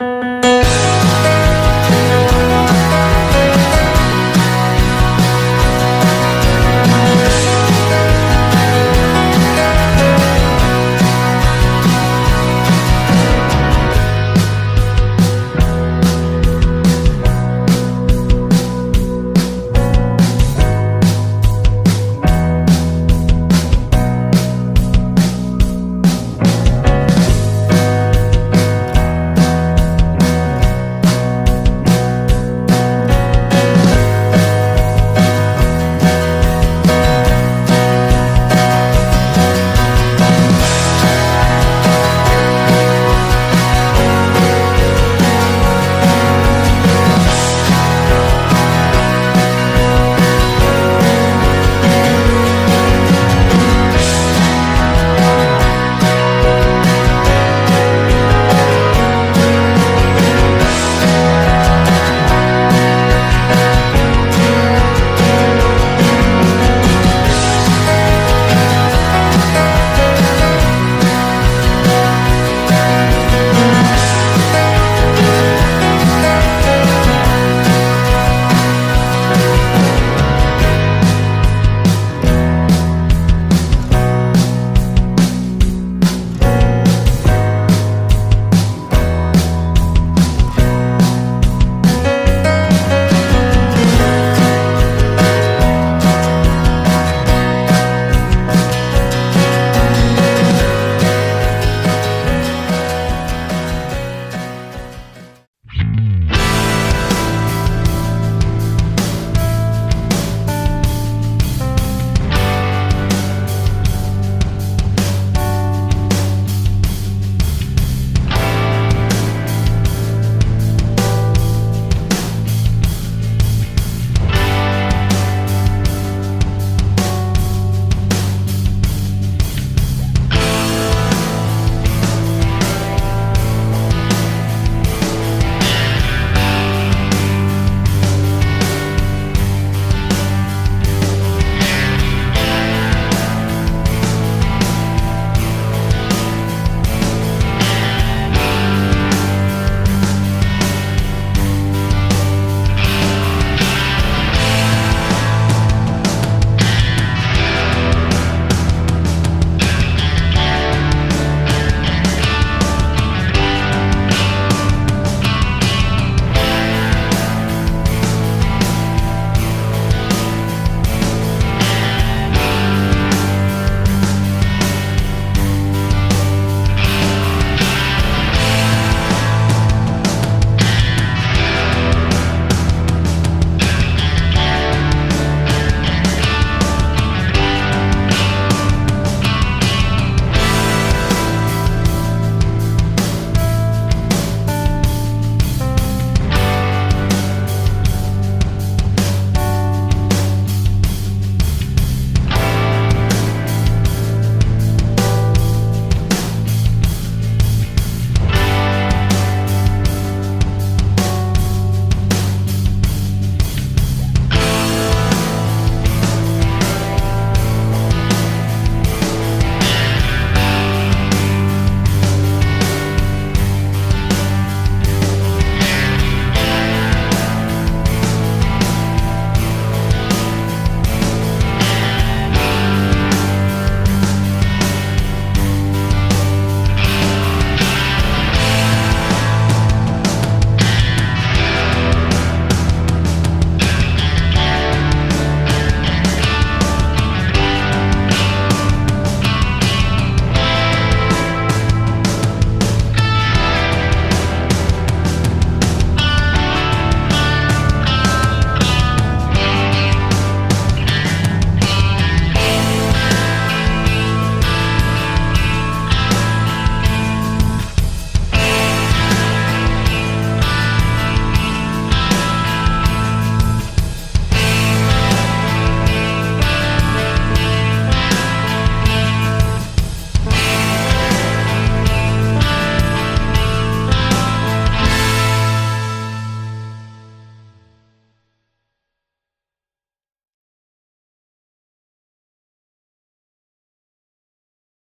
Música